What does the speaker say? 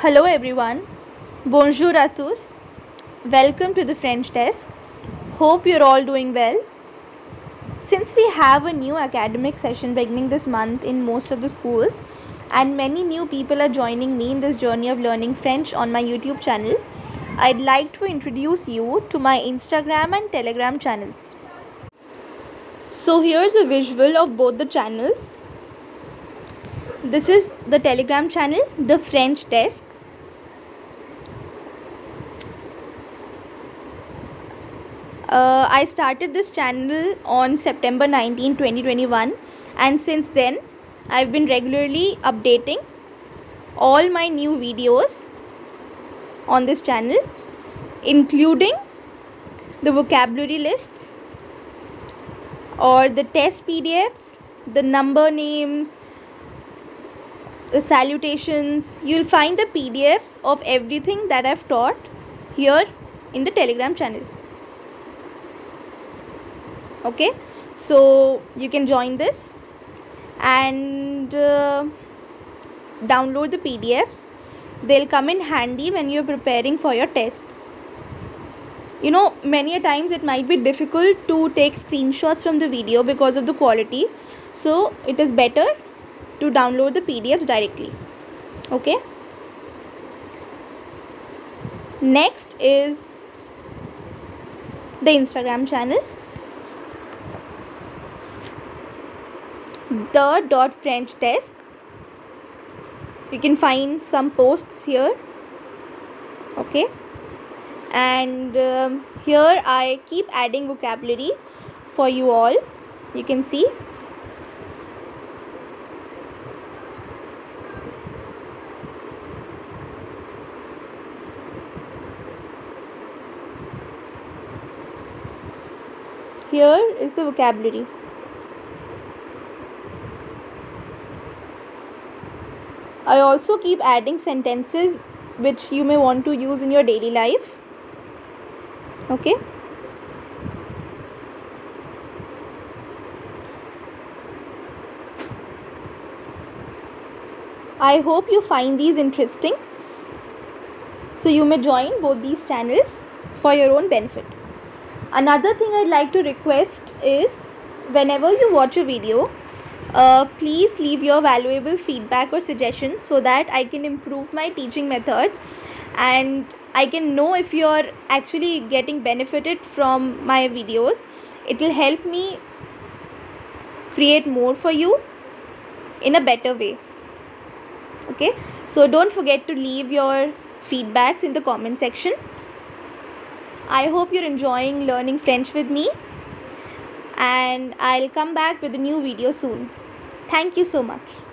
Hello everyone. Bonjour à tous. Welcome to De French desk. Hope you're all doing well. Since we have a new academic session beginning this month in most of the schools, and many new people are joining me in this journey of learning French on my YouTube channel, I'd like to introduce you to my Instagram and Telegram channels. So, here's a visual of both the channels. This is the Telegram channel, De French Desk. Uh, I started this channel on September 19, 2021, and since then, I've been regularly updating all my new videos on this channel, including the vocabulary lists or the test PDFs, the number names, the salutations. You'll find the PDFs of everything that I've taught here in the Telegram channel. Okay, so you can join this and uh, download the PDFs. They'll come in handy when you're preparing for your tests. You know, many a times it might be difficult to take screenshots from the video because of the quality. So it is better to download the PDFs directly. Okay. Next is the Instagram channel. De dot French desk. You can find some posts here. Okay. And um, here I keep adding vocabulary for you all. You can see Here is the vocabulary. I also keep adding sentences which you may want to use in your daily life. Okay. I hope you find these interesting. So you may join both these channels for your own benefit another thing i'd like to request is whenever you watch a video uh, please leave your valuable feedback or suggestions so that i can improve my teaching methods and i can know if you're actually getting benefited from my videos. It will help me create more for you in a better way. Okay? So don't forget to leave your feedbacks in the comment section. I hope you're enjoying learning French with me and I'll come back with a new video soon. Thank you so much.